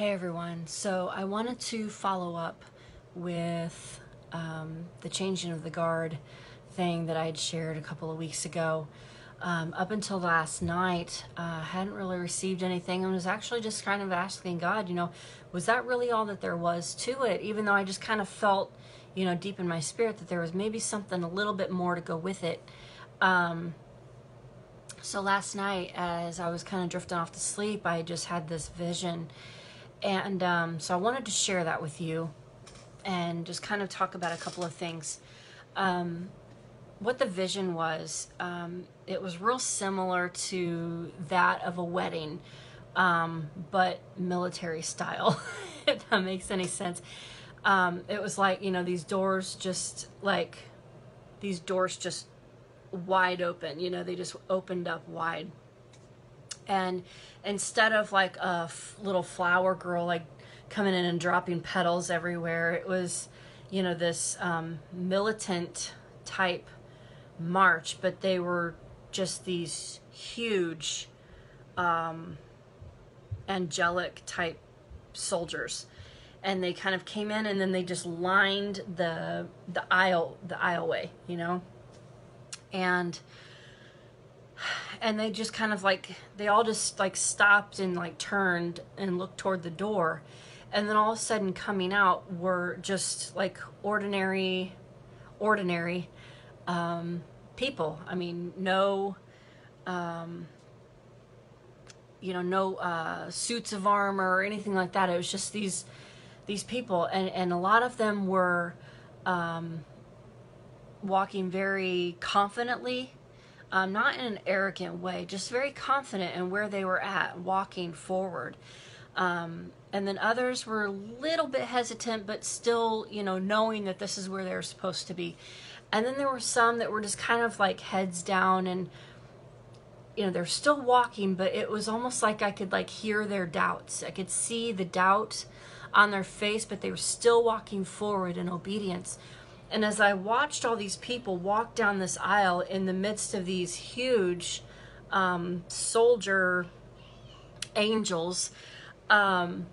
Hey everyone. So I wanted to follow up with um, the changing of the guard thing that I had shared a couple of weeks ago. Um, up until last night, uh, I hadn't really received anything and was actually just kind of asking God, you know, was that really all that there was to it? Even though I just kind of felt, you know, deep in my spirit that there was maybe something a little bit more to go with it. Um, so last night, as I was kind of drifting off to sleep, I just had this vision. And um, so I wanted to share that with you and just kind of talk about a couple of things. Um, what the vision was, um, it was real similar to that of a wedding, um, but military style, if that makes any sense. Um, it was like, you know, these doors just like, these doors just wide open, you know, they just opened up wide. And instead of like a f- little flower girl, like coming in and dropping petals everywhere, it was, you know, this um, militant type march, but they were just these huge um, angelic type soldiers. And they kind of came in and then they just lined the the aisle the aisleway you know? And and they just kind of like they all just like stopped and like turned and looked toward the door. And then all of a sudden coming out were just like ordinary ordinary um, people. I mean no um, you know no uh, suits of armor or anything like that. It was just these these people. And and a lot of them were um, walking very confidently, um, not in an arrogant way, just very confident in where they were at, walking forward. Um, and then others were a little bit hesitant, but still, you know, knowing that this is where they're supposed to be. And then there were some that were just kind of like heads down and, you know, they're still walking, but it was almost like I could like hear their doubts. I could see the doubt on their face, but they were still walking forward in obedience and as I watched all these people walk down this aisle in the midst of these huge um, soldier angels, um,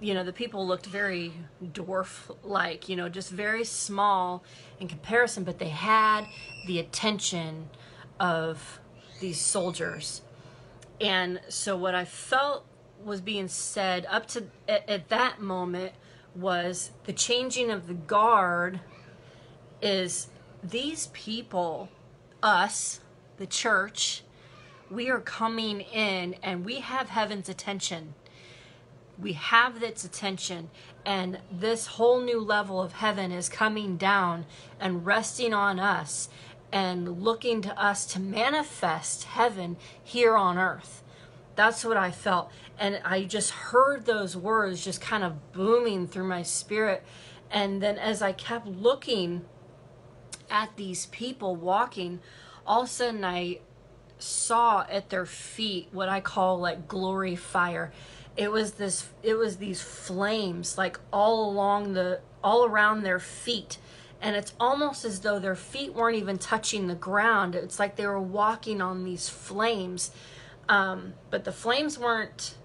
you know, the people looked very dwarf like, you know, just very small in comparison, but they had the attention of these soldiers. And so what I felt was being said up to at, at that moment was the changing of the guard is these people, us, the church, we are coming in and we have heaven's attention. We have its attention, and this whole new level of heaven is coming down and resting on us and looking to us to manifest heaven here on earth. That's what I felt. And I just heard those words just kind of booming through my spirit. And then as I kept looking, at these people walking, all of a sudden I saw at their feet what I call like glory fire. It was this it was these flames like all along the all around their feet. And it's almost as though their feet weren't even touching the ground. It's like they were walking on these flames. Um, but the flames weren't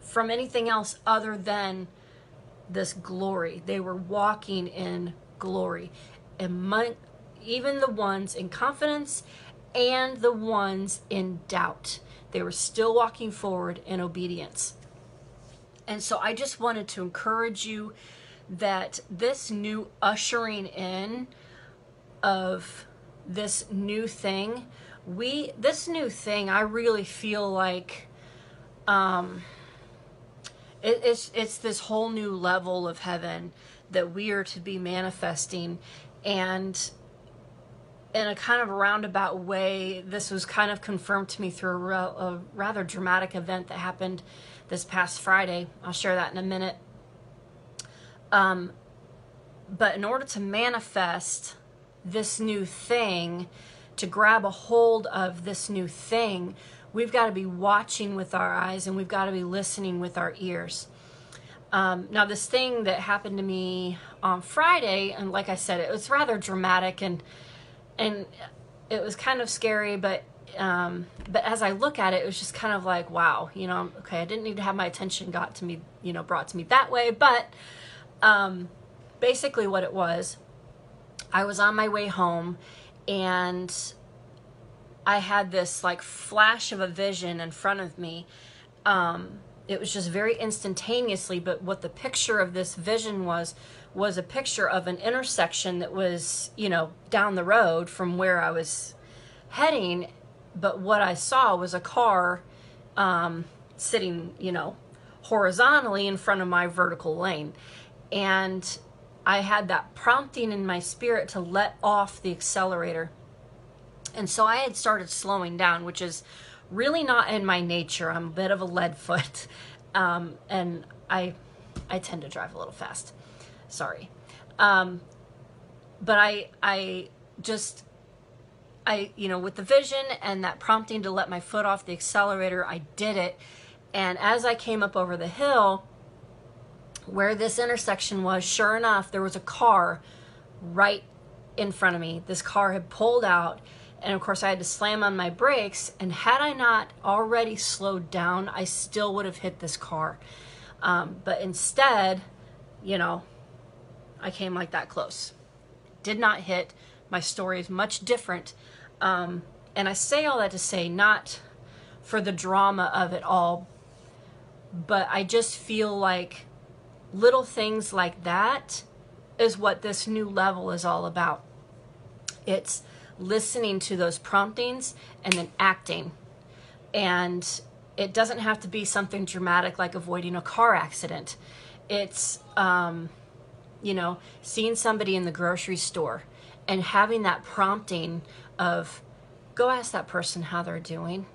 from anything else other than this glory. They were walking in glory. And my, even the ones in confidence and the ones in doubt. They were still walking forward in obedience. And so I just wanted to encourage you that this new ushering in of this new thing, we this new thing, I really feel like um it, it's it's this whole new level of heaven that we are to be manifesting and in a kind of roundabout way, this was kind of confirmed to me through a, re- a, rather dramatic event that happened this past Friday. I'll share that in a minute. Um, but in order to manifest this new thing, to grab a hold of this new thing, we've got to be watching with our eyes and we've got to be listening with our ears. Um, now, this thing that happened to me on Friday, and like I said, it was rather dramatic and and it was kind of scary, but um, but as I look at it, it was just kind of like, wow, you know, okay, I didn't need to have my attention got to me, you know, brought to me that way. But um, basically, what it was, I was on my way home and I had this like flash of a vision in front of me. Um, it was just very instantaneously, but what the picture of this vision was was a picture of an intersection that was, you know, down the road from where I was heading but what I saw was a car um, sitting, you know, horizontally in front of my vertical lane. And I had that prompting in my spirit to let off the accelerator. And so I had started slowing down, which is really not in my nature. I'm a bit of a lead foot. Um, and I, I tend to drive a little fast. Sorry. Um, but I, I just I, you know, with the vision and that prompting to let my foot off the accelerator, I did it. And as I came up over the hill, where this intersection was, sure enough, there was a car right in front of me. This car had pulled out, and of course, I had to slam on my brakes. And had I not already slowed down, I still would have hit this car. Um, but instead, you know, I came like that close. Did not hit. My story is much different um, and I say all that to say not for the drama of it all, but I just feel like little things like that is what this new level is all about. It's listening to those promptings and then acting. And it doesn't have to be something dramatic like avoiding a car accident. It's, um, you know, seeing somebody in the grocery store and having that prompting of go ask that person how they're doing.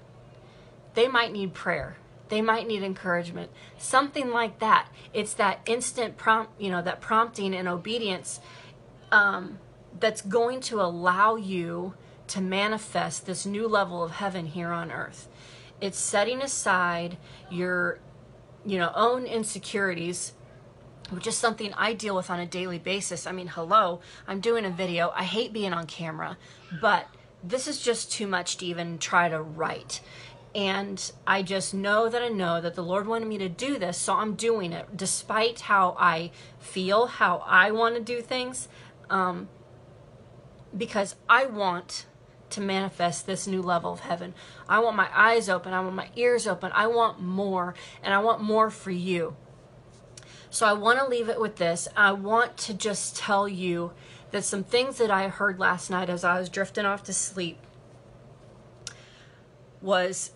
They might need prayer. They might need encouragement. Something like that. It's that instant prompt, you know, that prompting and obedience um, that's going to allow you to manifest this new level of heaven here on earth. It's setting aside your, you know, own insecurities which is something I deal with on a daily basis. I mean, hello, I'm doing a video. I hate being on camera, but this is just too much to even try to write. And I just know that I know that the Lord wanted me to do this, so I'm doing it despite how I feel, how I want to do things, um, because I want to manifest this new level of heaven. I want my eyes open, I want my ears open, I want more, and I want more for you. So I want to leave it with this. I want to just tell you that some things that I heard last night as I was drifting off to sleep was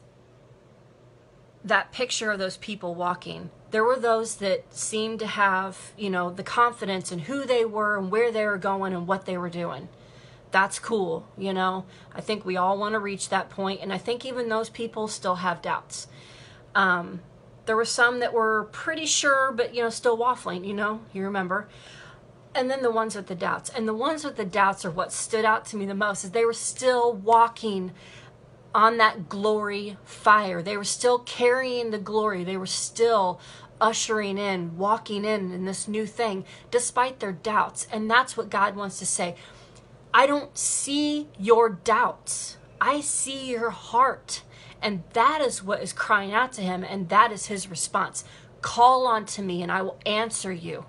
that picture of those people walking. There were those that seemed to have, you know, the confidence in who they were and where they were going and what they were doing. That's cool, you know. I think we all want to reach that point, and I think even those people still have doubts. Um, there were some that were pretty sure, but you know, still waffling, you know, you remember. And then the ones with the doubts. And the ones with the doubts are what stood out to me the most is they were still walking on that glory fire. They were still carrying the glory. They were still ushering in, walking in in this new thing despite their doubts. And that's what God wants to say. I don't see your doubts. I see your heart. And that is what is crying out to him, and that is his response Call unto me, and I will answer you.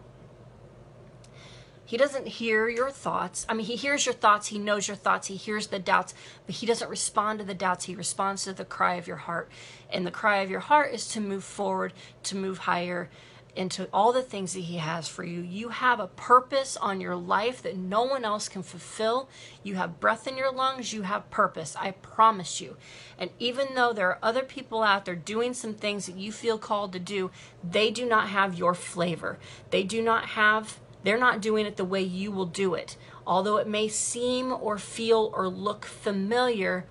He doesn't hear your thoughts. I mean, he hears your thoughts, he knows your thoughts, he hears the doubts, but he doesn't respond to the doubts. He responds to the cry of your heart. And the cry of your heart is to move forward, to move higher, into all the things that He has for you. You have a purpose on your life that no one else can fulfill. You have breath in your lungs, you have purpose. I promise you. And even though there are other people out there doing some things that you feel called to do, they do not have your flavor. They do not have, they're not doing it the way you will do it. Although it may seem or feel or look familiar,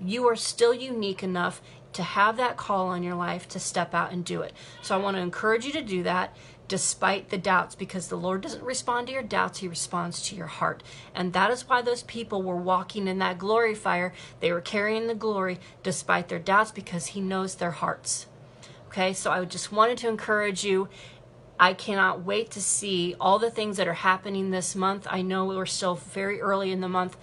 you are still unique enough to have that call on your life to step out and do it. So I want to encourage you to do that despite the doubts because the Lord doesn't respond to your doubts, He responds to your heart. And that is why those people were walking in that glory fire. They were carrying the glory despite their doubts because He knows their hearts. Okay, so I just wanted to encourage you. I cannot wait to see all the things that are happening this month. I know we're still very early in the month,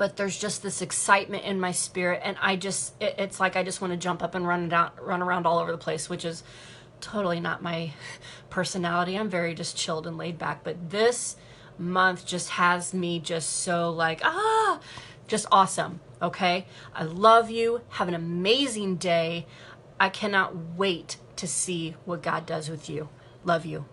but there's just this excitement in my spirit and i just it, it's like i just want to jump up and run down run around all over the place which is totally not my personality. I'm very just chilled and laid back but this month just has me just so like ah! Just awesome okay? I love you. Have an amazing day. I cannot wait to see what god does with you. Love you